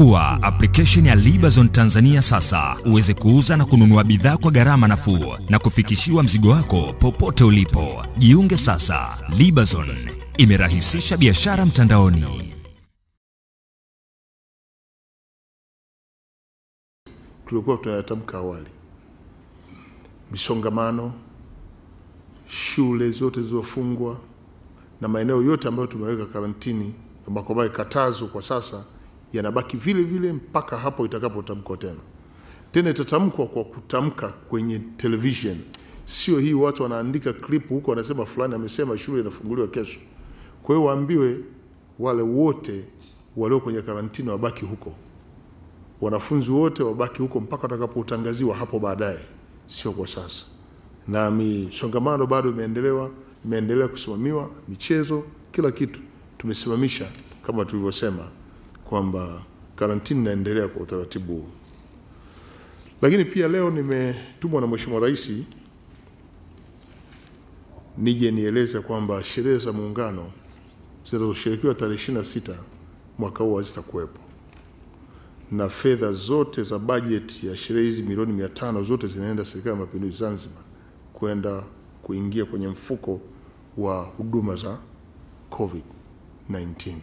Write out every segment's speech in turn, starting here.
Pakua application ya Libazon Tanzania sasa uweze kuuza na kununua bidhaa kwa gharama nafuu na kufikishiwa mzigo wako popote ulipo. Jiunge sasa. Libazon imerahisisha biashara mtandaoni. tulikuwa tunayatamka awali: misongamano, shule zote zilizofungwa na maeneo yote ambayo tumeweka karantini, ambayo katazo kwa sasa yanabaki vile vile mpaka hapo itakapotamkwa tena. Tena itatamkwa kwa kutamka kwenye television, sio hii watu wanaandika clip huko wanasema fulani amesema shule inafunguliwa kesho. Kwa hiyo waambiwe wale wote walio kwenye karantini wabaki huko wanafunzi wote wabaki huko mpaka watakapotangaziwa hapo baadaye, sio kwa sasa. Na misongamano bado imeendelewa, imeendelea kusimamiwa, michezo, kila kitu tumesimamisha kama tulivyosema kwamba karantini inaendelea kwa utaratibu huu. Lakini pia leo nimetumwa na Mheshimiwa Rais nije nieleze kwamba sherehe za Muungano zinazoshirikiwa tarehe ishirini na sita mwaka huu hazitakuwepo na fedha zote za bajeti ya sherehe hizi milioni mia tano zote zinaenda Serikali ya Mapinduzi Zanzibar kwenda kuingia kwenye mfuko wa huduma za COVID-19.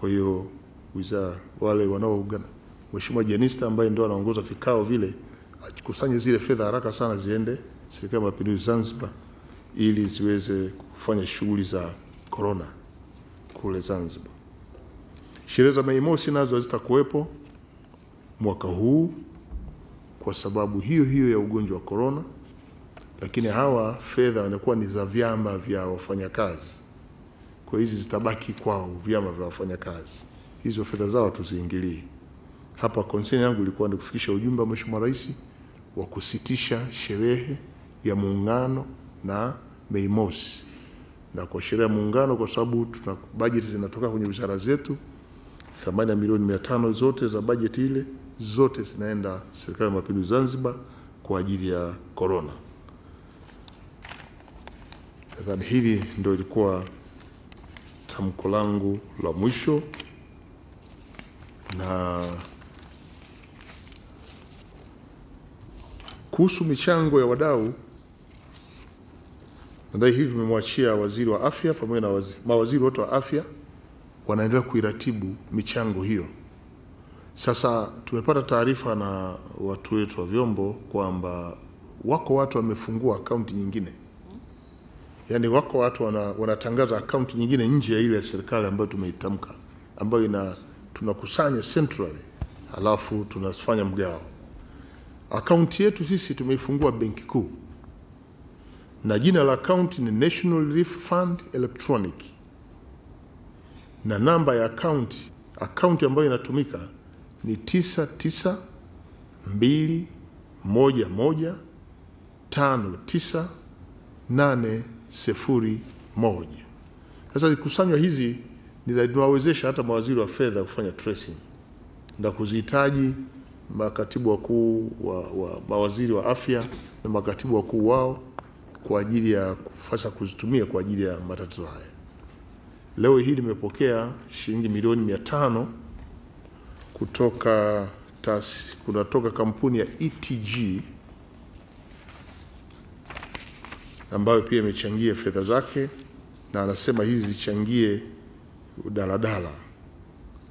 Kwa hiyo wizara wale wanaoungana, Mheshimiwa Jenista ambaye ndio anaongoza vikao vile akusanye zile fedha haraka sana ziende Serikali ya Mapinduzi Zanzibar ili ziweze kufanya shughuli za korona kule Zanzibar. Sherehe za Mei Mosi nazo hazitakuwepo mwaka huu kwa sababu hiyo hiyo ya ugonjwa wa korona, lakini hawa fedha wanakuwa ni za vyama vya wafanyakazi, kwa hizi zitabaki kwao vyama vya wafanyakazi, hizo fedha zao tuziingilie. Hapa konseni yangu ilikuwa ni kufikisha ujumbe wa Mheshimiwa Rais wa kusitisha sherehe ya Muungano na Mei Mosi, na kwa sherehe ya Muungano kwa sababu tuna bajeti zinatoka kwenye wizara zetu thamani ya milioni mia tano zote za bajeti ile zote zinaenda Serikali ya Mapinduzi Zanzibar kwa ajili ya korona. Nadhani hili ndio ilikuwa tamko langu la mwisho, na kuhusu michango ya wadau, nadai hili tumemwachia waziri wa afya pamoja na wazi, mawaziri wote wa afya wanaendelea kuiratibu michango hiyo. Sasa tumepata taarifa na watu wetu wa vyombo kwamba wako watu wamefungua akaunti nyingine, yaani wako watu wana, wanatangaza akaunti nyingine nje ya ile ya serikali ambayo tumeitamka, ambayo ina tunakusanya centrally, halafu tunafanya mgao. Akaunti yetu sisi tumeifungua benki kuu, na jina la akaunti ni National Relief Fund Electronic na namba ya akaunti akaunti ambayo inatumika ni tisa tisa mbili moja moja tano tisa nane sifuri moja. Sasa zikusanywa hizi zinawawezesha hata mawaziri wa fedha kufanya tracing na kuzihitaji makatibu wakuu wa, wa mawaziri wa afya na makatibu wakuu wao kwa ajili ya kufasa kuzitumia kwa ajili ya matatizo haya. Leo hii nimepokea shilingi milioni mia tano kutoka tas, kunatoka kampuni ya ETG ambayo pia imechangia fedha zake, na anasema hizi zichangie daladala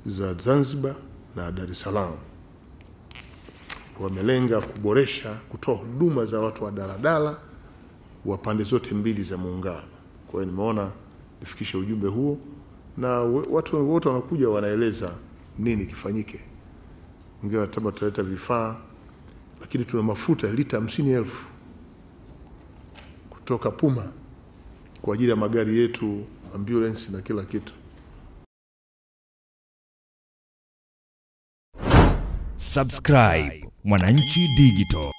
za Zanzibar na Dar es Salaam. Wamelenga kuboresha kutoa huduma za watu wa daladala wa pande zote mbili za Muungano. Kwa hiyo nimeona nifikishe ujumbe huo, na watu wote wanakuja wanaeleza nini kifanyike. Wengine wanasema tutaleta vifaa, lakini tuna mafuta lita hamsini elfu kutoka Puma kwa ajili ya magari yetu, ambulance na kila kitu. Subscribe Mwananchi Digital.